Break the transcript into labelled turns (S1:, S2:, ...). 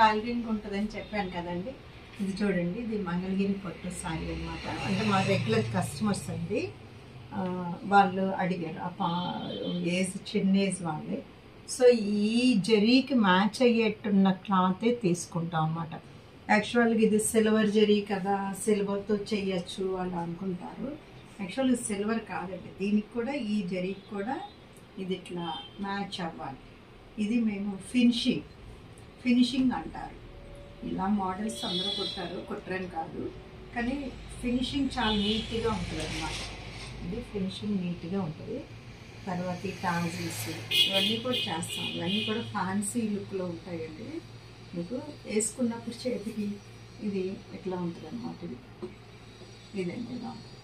S1: Tailoring ఉంటుందని చెప్పాను కదండి. ఇది చూడండి ఇది మంగళగిరి పట్టు సారీ అనమాట అంటే మా రెగ్యులర్ కస్టమర్స్ అండి. వాళ్ళు అడిగారు ఆ పా ఏజ్ చిన్న ఏజ్ వాళ్ళే. సో ఈ జరీకి మ్యాచ్ అయ్యేట్టున్న క్లాతే తీసుకుంటాం అన్నమాట. యాక్చువల్గా ఇది సిల్వర్ జరీ కదా సిల్వర్తో చేయొచ్చు అని అనుకుంటారు. యాక్చువల్గా సిల్వర్ కాదండి. దీనికి కూడా ఈ జరీకి కూడా ఇది ఇట్లా మ్యాచ్ అవ్వాలి. ఇది మేము ఫిన్షింగ్ ఫినిషింగ్ అంటారు. ఇలా మోడల్స్ అందరూ కొట్టారు కొట్టరని కాదు. కానీ ఫినిషింగ్ చాలా నీట్గా ఉంటుంది అన్నమాట ఇది ఫినిషింగ్ నీట్గా ఉంటుంది. తర్వాత ఈ టాజిల్స్ ఇవన్నీ కూడా చేస్తాం. ఇవన్నీ కూడా ఫ్యాన్సీ లుక్లో ఉంటాయండి. మీకు వేసుకున్నప్పుడు చేతికి ఇది ఎట్లా ఉంటుంది అన్నమాట ఇది? ఇదండి ఇలా. ఉంటుంది